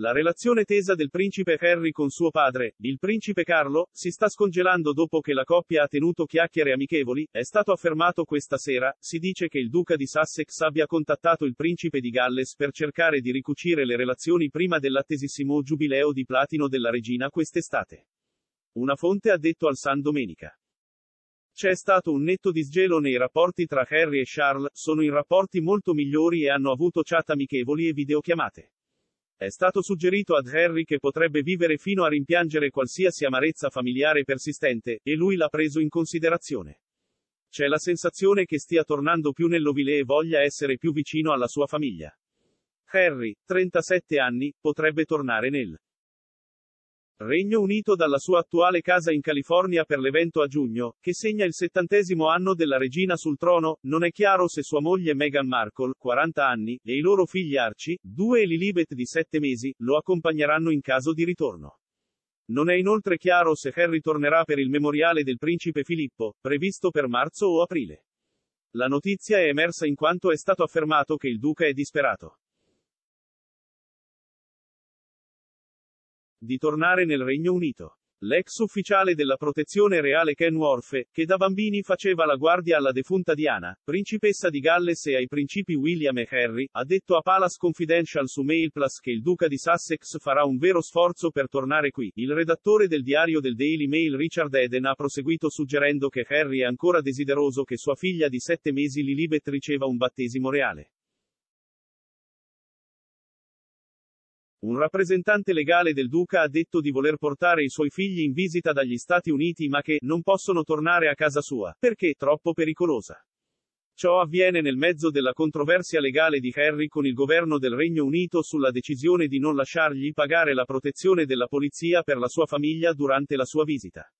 La relazione tesa del principe Harry con suo padre, il principe Carlo, si sta scongelando dopo che la coppia ha tenuto chiacchiere amichevoli, è stato affermato questa sera, si dice che il duca di Sussex abbia contattato il principe di Galles per cercare di ricucire le relazioni prima dell'attesissimo giubileo di platino della regina quest'estate. Una fonte ha detto al San Domenica. C'è stato un netto disgelo nei rapporti tra Harry e Charles, sono in rapporti molto migliori e hanno avuto chat amichevoli e videochiamate. È stato suggerito ad Harry che potrebbe vivere fino a rimpiangere qualsiasi amarezza familiare persistente, e lui l'ha preso in considerazione. C'è la sensazione che stia tornando più nell'ovile e voglia essere più vicino alla sua famiglia. Harry, 37 anni, potrebbe tornare nel Regno Unito dalla sua attuale casa in California per l'evento a giugno, che segna il settantesimo anno della regina sul trono, non è chiaro se sua moglie Meghan Markle, 40 anni, e i loro figli Archie, 2 e Lilibet di 7 mesi, lo accompagneranno in caso di ritorno. Non è inoltre chiaro se Harry tornerà per il memoriale del principe Filippo, previsto per marzo o aprile. La notizia è emersa in quanto è stato affermato che il duca è disperato. Di tornare nel Regno Unito. L'ex ufficiale della protezione reale Ken Worfe, che da bambini faceva la guardia alla defunta Diana, principessa di Galles e ai principi William e Harry, ha detto a Palace Confidential su Mail Plus che il duca di Sussex farà un vero sforzo per tornare qui. Il redattore del diario del Daily Mail Richard Eden ha proseguito suggerendo che Harry è ancora desideroso che sua figlia di sette mesi Lilibet riceva un battesimo reale. Un rappresentante legale del duca ha detto di voler portare i suoi figli in visita dagli Stati Uniti ma che non possono tornare a casa sua, perché troppo pericolosa. Ciò avviene nel mezzo della controversia legale di Harry con il governo del Regno Unito sulla decisione di non lasciargli pagare la protezione della polizia per la sua famiglia durante la sua visita.